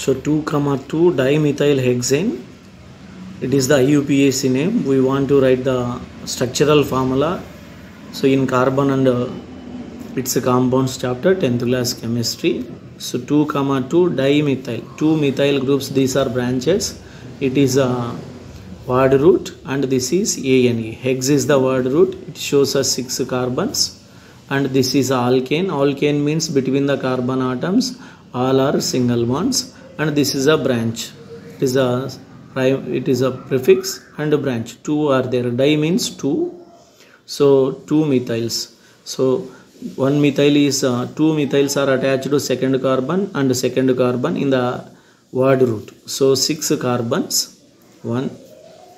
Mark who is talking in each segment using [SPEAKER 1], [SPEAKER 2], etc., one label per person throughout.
[SPEAKER 1] So 2 comma 2 dimethyl hexane. It is the IUPAC name. We want to write the structural formula. So in carbon and uh, its compounds chapter 10th class chemistry. So 2 comma 2 dimethyl. Two methyl groups. These are branches. It is a word root and this is ANE. Hex is the word root. It shows us six carbons and this is alkane. Alkane means between the carbon atoms all are single bonds and this is a branch. It is a it is a prefix and a branch. Two are there. Di means two. So two methyls. So one methyl is uh, two methyls are attached to second carbon and second carbon in the word root. So six carbons. One,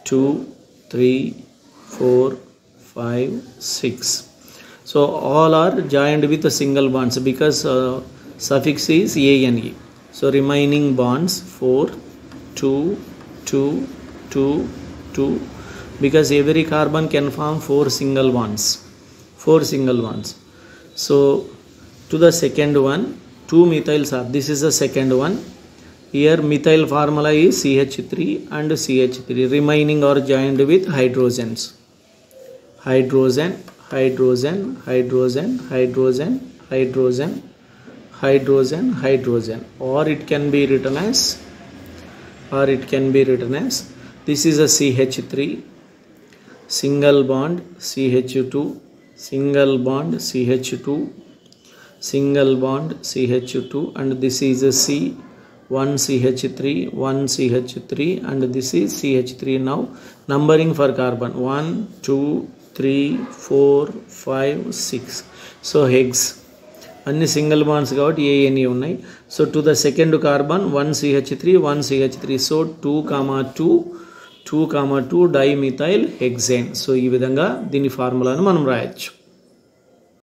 [SPEAKER 1] two, three, four, five, six. So all are joined with a single bonds because uh, suffix is ane. So remaining bonds 4, 2, 2, 2, 2 because every carbon can form 4 single bonds. 4 single bonds. So to the second one, 2 methyls are. This is the second one. Here methyl formula is CH3 and CH3. Remaining are joined with hydrogens. Hydrogen, hydrogen, hydrogen, hydrogen, hydrogen, hydrogen, hydrogen. Hydrogen or it can be written as, or it can be written as, this is a CH3, single bond CH2, single bond CH2, single bond CH2 and this is a C, 1 CH3, 1 CH3 and this is CH3 now. Numbering for carbon 1, 2, 3, 4, 5, 6. So hex. అన్ని single bonds కాబట్టి A N. So to the second carbon one CH three one CH three so two comma two two comma two dimethyl hexane so ఈ విధంగా దీని ఫార్ములాను మనం రాయొచ్చు.